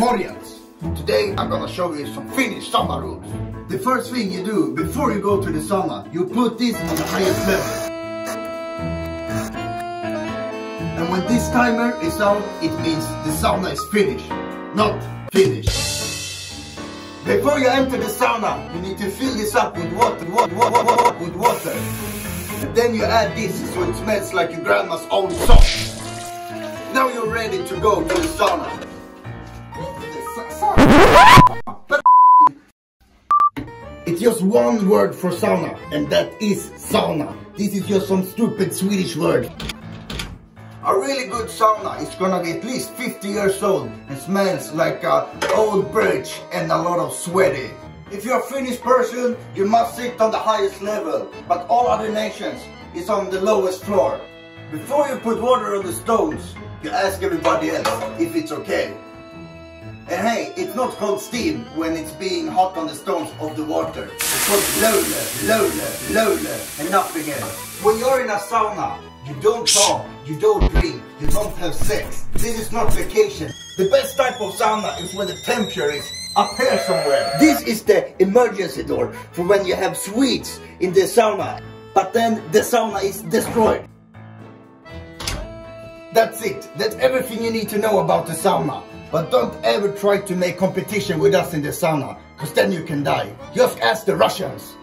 Morjans. Today I'm gonna show you some Finnish sauna rules. The first thing you do before you go to the sauna, you put this on the highest level. And when this timer is out, it means the sauna is finished, not finished. Before you enter the sauna, you need to fill this up with water, water, water, water with water. And then you add this so it smells like your grandma's old socks. Now you're ready to go to the sauna. It's just one word for sauna, and that is sauna. This is just some stupid Swedish word. A really good sauna is gonna be at least 50 years old and smells like a old birch and a lot of sweaty. If you're a Finnish person, you must sit on the highest level, but all other nations is on the lowest floor. Before you put water on the stones, you ask everybody else if it's okay. It's not called steam when it's being hot on the stones of the water. It's called löyly, löyly, löyly, and nothing else. When you're in a sauna, you don't talk, you don't drink, you don't have sex. This is not vacation. The best type of sauna is when the temperature is up here somewhere. This is the emergency door for when you have Swedes in the sauna, but then the sauna is destroyed. That's it. That's everything you need to know about the sauna. But don't ever try to make competition with us in the sauna, because then you can die. Just ask the Russians.